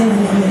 Amen.